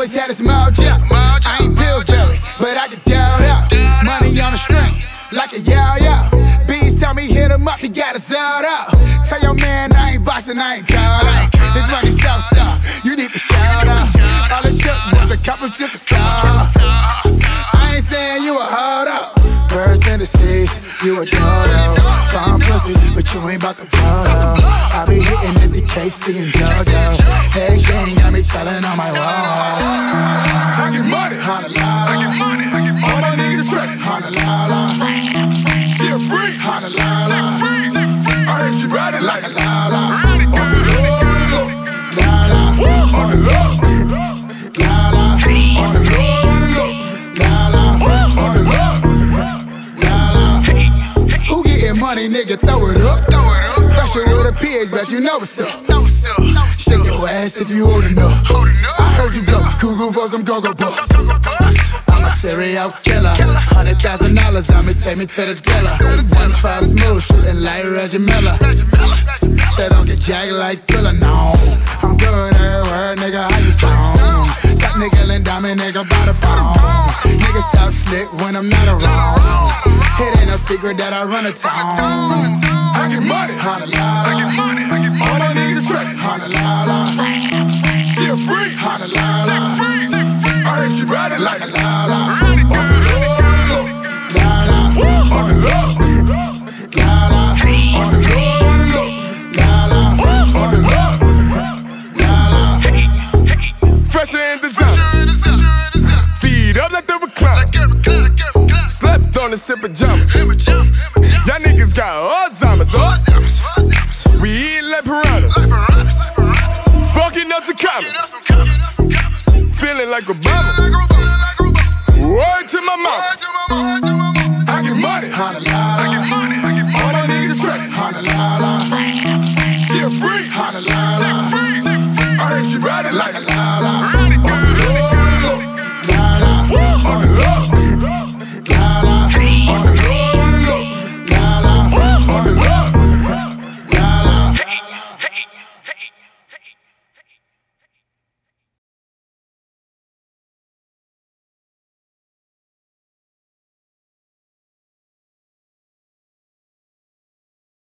always had a small job. I ain't Pillsbury, but I get down out. Money on the string, like a yow yow. Bees tell me hit him up, he got us out out. Tell your man I ain't boxing, I ain't caught out. This money so so, you need to shout out. All it took was a couple chips of sauce. I ain't saying you a hold up. Birds in the seas, you a dodo. Bomb pussy, but you ain't about to blow. I be hitting at the K-Ci and JoJo. Hey, Shane got me telling on my wall. She a freak, holla la la. Sick free, sick free. I heard she ride it like a la la. On the low, la la. On the low, la la. On the low, on the low, la la. On the low, la la. Who getting money, nigga? Throw it up, throw it up. Special with a pig, but you know what's up. Know what's up. Shake your ass if you old enough. I heard you go cuckoo for some go-go bucks. I'm a serial killer. Hundred thousand dollars on me, take me to the dealer. One five smooth, shooting like Reggie Miller. Said don't get jagged like Thriller, no. I'm good word, nigga, how you sound? Suck nigga and diamond, nigga, by the bone. Niggas talk slick when I'm not around. It ain't no secret that I run a town. I get money, la. I get money, I get money. All my niggas straight, holla la la. She a freak, holla la la. On the sip of jump. Y'all niggas got Alzheimer's. oh. We eat like piranhas. Fucking up to commas. Feeling like Obama. Word to my mama. I get money. I get money, I get. All my niggas straight, holla la la. She a freak. Sick free. I heard she ride it like a la